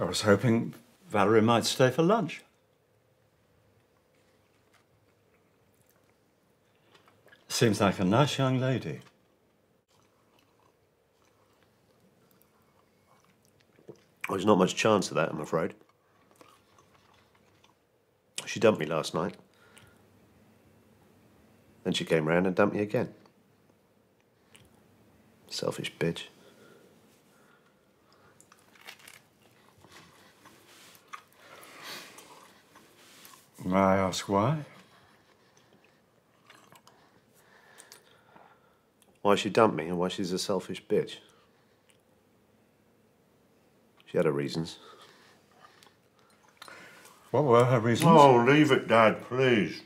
I was hoping Valerie might stay for lunch. Seems like a nice young lady. Well, there's not much chance of that, I'm afraid. She dumped me last night. Then she came round and dumped me again. Selfish bitch. May I ask why? Why she dumped me and why she's a selfish bitch. She had her reasons. What were her reasons? Oh, leave it, Dad, please.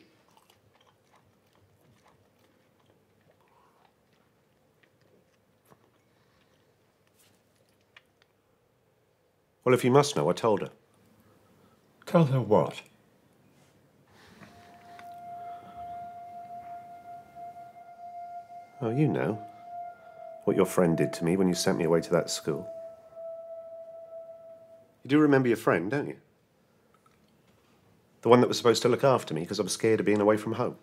Well, if you must know, I told her. Tell her what? Oh, you know. What your friend did to me when you sent me away to that school. You do remember your friend, don't you? The one that was supposed to look after me because I was scared of being away from home.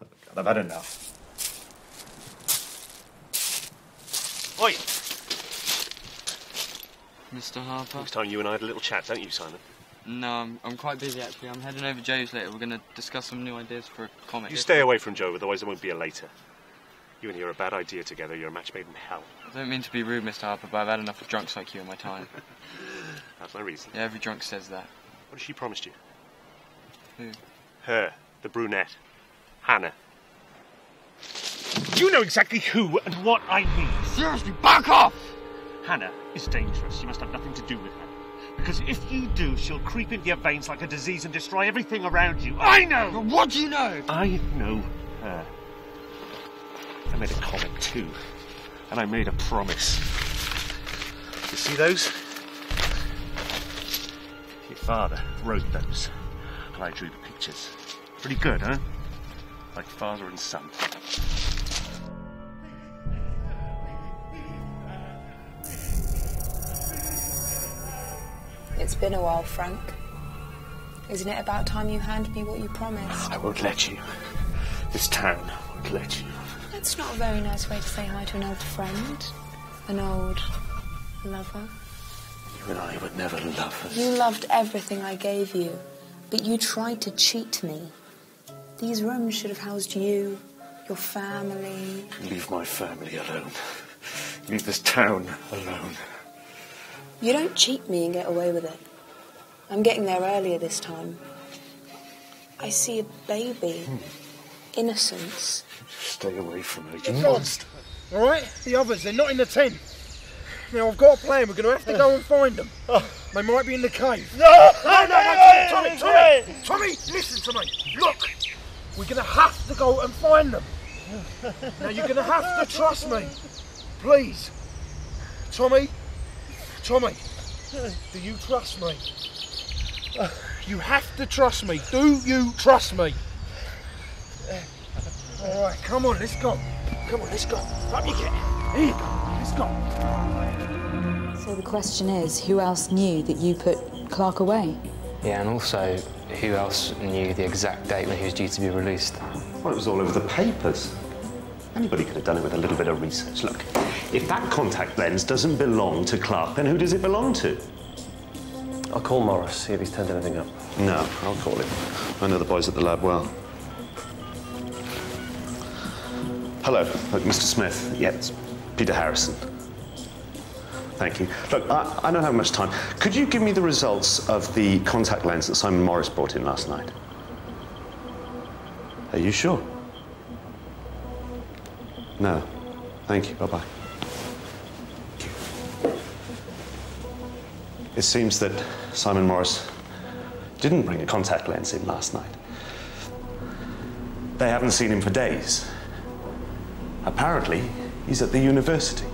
God, I've had enough. Oi! Mr. Harper? Next time you and I had a little chat, don't you, Simon? No, I'm, I'm quite busy actually. I'm heading over Joe's later. We're going to discuss some new ideas for a comic. You stay away from Joe, otherwise there won't be a later. You and he are a bad idea together. You're a match made in hell. I don't mean to be rude, Mr. Harper, but I've had enough of drunks like you in my time. That's my reason. Yeah, every drunk says that. What has she promised you? Who? Her, the brunette. Hannah. You know exactly who and what I mean. Seriously, back off! Hannah is dangerous. You must have nothing to do with her. Because if you do, she'll creep into your veins like a disease and destroy everything around you. I know! What do you know? I know her. I made a comic too. And I made a promise. You see those? Your father wrote those. And I drew the pictures. Pretty good, huh? Like father and son. It's been a while, Frank. Isn't it about time you hand me what you promised? I won't let you. This town won't let you. That's not a very nice way to say hi to an old friend. An old lover. You and I would never love us. You loved everything I gave you, but you tried to cheat me. These rooms should have housed you, your family. Leave my family alone. Leave this town alone. You don't cheat me and get away with it. I'm getting there earlier this time. I see a baby. Hmm. Innocence. Stay away from her. They're You monster. All right, the others, they're not in the tent. Now, I've got a plan. We're going to have to go and find them. Oh. They might be in the cave. No! No, no, no, Tommy, Tommy, Tommy, Tommy, listen to me. Look, we're going to have to go and find them. Now, you're going to have to trust me. Please. Tommy, Tommy, do you trust me? You have to trust me. Do you trust me? All right, come on, let's go. Come on, let's go. Up you get. Here you go. Let's go. So the question is, who else knew that you put Clark away? Yeah, and also, who else knew the exact date when he was due to be released? Well, it was all over the papers. Anybody could have done it with a little bit of research. Look, if that contact lens doesn't belong to Clark, then who does it belong to? I'll call Morris, see if he's turned anything up. No, I'll call him. I know the boys at the lab well. Hello, look, Mr. Smith. It's Peter Harrison. Thank you. Look, I, I don't have much time. Could you give me the results of the contact lens that Simon Morris brought in last night? Are you sure? No. Thank you. Bye bye It seems that Simon Morris didn't bring a contact lens in last night. They haven't seen him for days. Apparently, he's at the university.